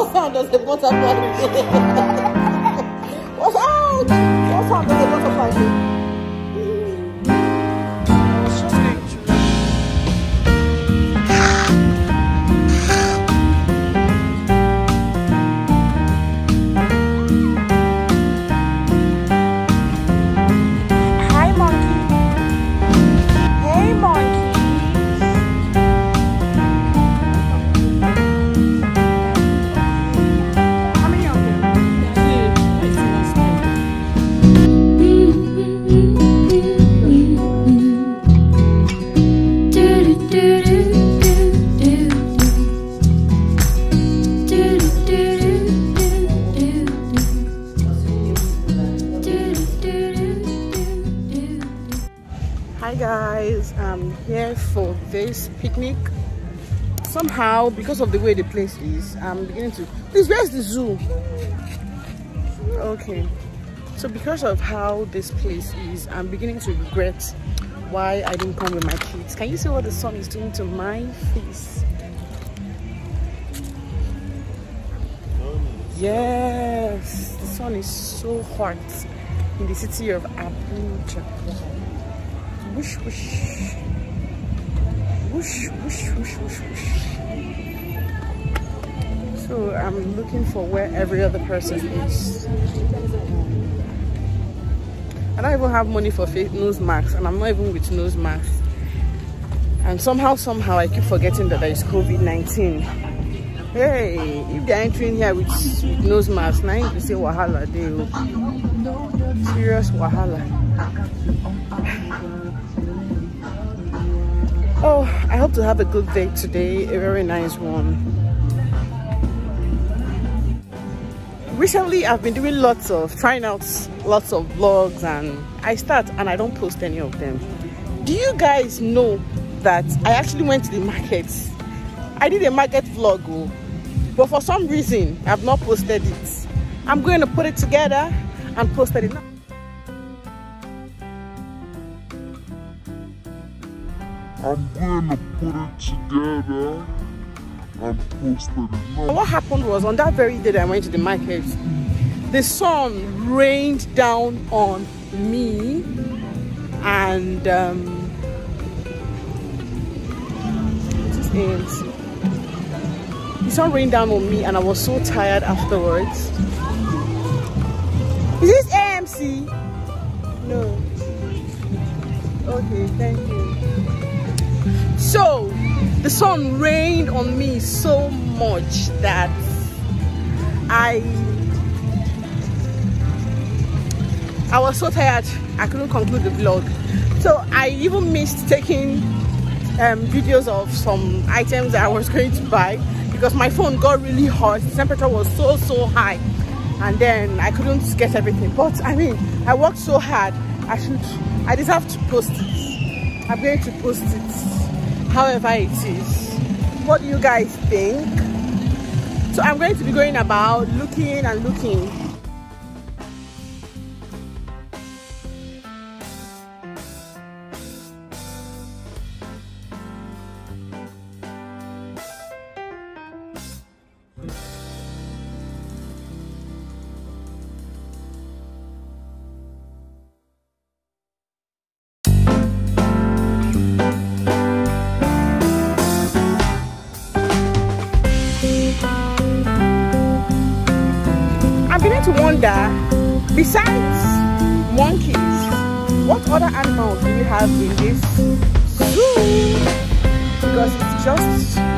what sound does a butterfly make? what sound? Does a butterfly? Picnic. Somehow, because of the way the place is, I'm beginning to. Please, where's the zoo? Okay, so because of how this place is, I'm beginning to regret why I didn't come with my kids. Can you see what the sun is doing to my face? Yes, the sun is so hot in the city of Abuja. Whoosh, whoosh. Whoosh, whoosh, whoosh, whoosh, whoosh. So I'm looking for where every other person is. I don't even have money for nose masks and I'm not even with nose masks. And somehow, somehow I keep forgetting that there is COVID-19. Hey, if they're entering here with, with nose masks, now you say wahala, they serious wahala. Oh, I hope to have a good day today, a very nice one. Recently, I've been doing lots of, trying out lots of vlogs and I start and I don't post any of them. Do you guys know that I actually went to the market? I did a market vlog, oh, but for some reason, I've not posted it. I'm going to put it together and post it. I'm gonna put it together and post it now. What happened was on that very day that I went to the market, the sun rained down on me and um, ANC. The sun rained down on me and I was so tired afterwards. Is this AMC? No. Okay, thank you. So, the sun rained on me so much that I I was so tired I couldn't conclude the vlog. So I even missed taking um, videos of some items that I was going to buy because my phone got really hot. The temperature was so so high and then I couldn't get everything. But I mean, I worked so hard. I should I deserve to post it. I'm going to post it however it is. What do you guys think? So i'm going to be going about looking and looking besides monkeys what other animals do we have in this zoo? Because it's just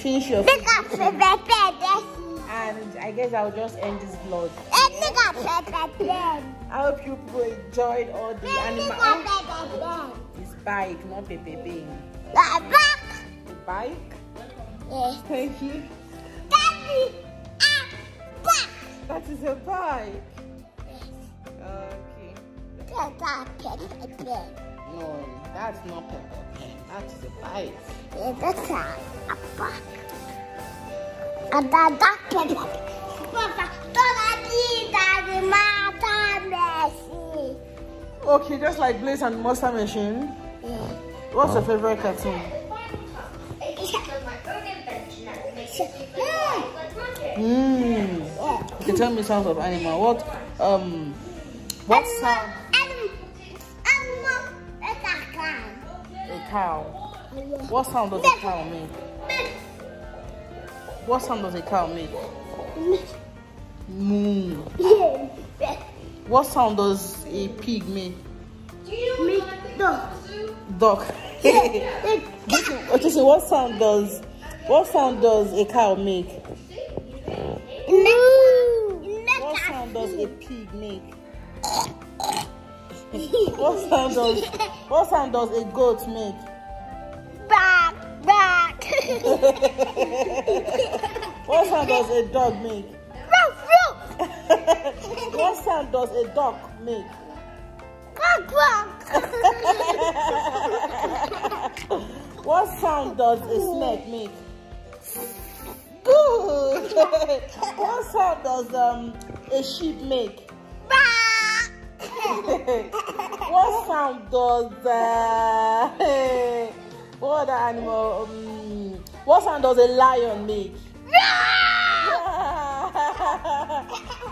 Finish your food. And I guess I'll just end this vlog. And look at Pepe I hope you people enjoyed all the Look animal. at Pepe It's bike, not Pepe Bing. The bike. Yes. Thank you. Daddy. Ah, back. That is a bike. Okay. At Pepe No, that's not Pepe Bing. A. Yeah, that's a back. And that that Pepe Papa, don't eat that matter, Messi. Okay, just like Blaze and Monster Machine. What's your favorite cartoon? Hmm. Okay, tell me sounds of animal. What um what sound a cow? What sound does a cow make? What sound does a cow make? Moo. What sound does a pig make? Duck. okay, so what sound does what sound does a cow make? Moo. What sound does a pig make? What sound does what sound does a goat make? What sound does a dog make? What sound does a duck make? Quack, quack. What sound does a snake make? Good. what sound does um a sheep make? What sound does uh, what other animal? Um, what sound does a lion make?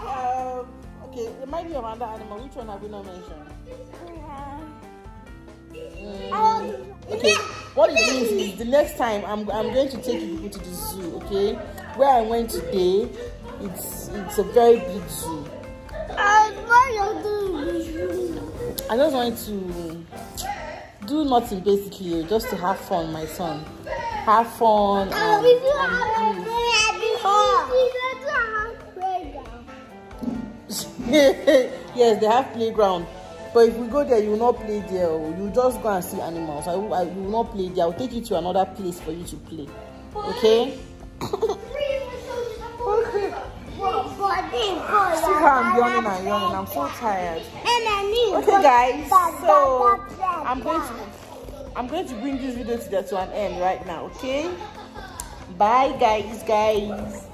um, okay, remind me of another animal. Which one have we not mentioned? Mm, okay, what it means is the next time I'm, I'm going to take you people to the zoo, okay? Where I went today, it's it's a very big zoo. I want to do I just want to do nothing basically, just to have fun, my son. Have fun and, and yes, they have playground. But if we go there, you will not play there. oh. You just go and see animals. I will, I will not play there. I will take you to another place for you to play. Okay. See how I'm yawning and yawning. I'm so tired. Okay, guys. So I'm going to I'm going to bring this video to, to an end right now. Okay? Bye, guys, guys.